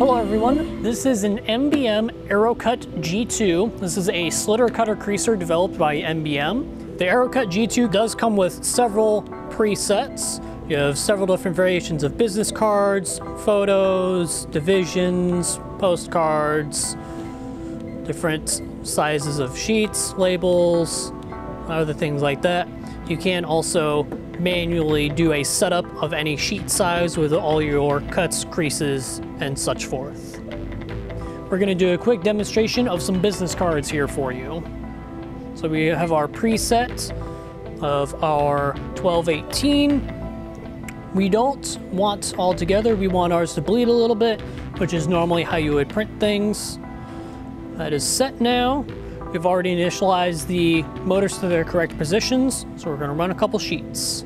Hello everyone, this is an MBM AeroCut G2. This is a slitter cutter creaser developed by MBM. The AeroCut G2 does come with several presets. You have several different variations of business cards, photos, divisions, postcards, different sizes of sheets, labels, other things like that. You can also manually do a setup of any sheet size with all your cuts, creases, and such forth. We're gonna do a quick demonstration of some business cards here for you. So we have our preset of our 1218. We don't want all together, we want ours to bleed a little bit, which is normally how you would print things. That is set now. We've already initialized the motors to their correct positions, so we're gonna run a couple sheets.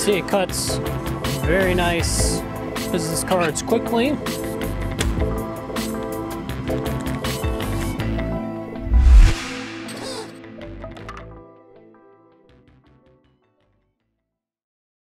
See it cuts very nice business cards quickly.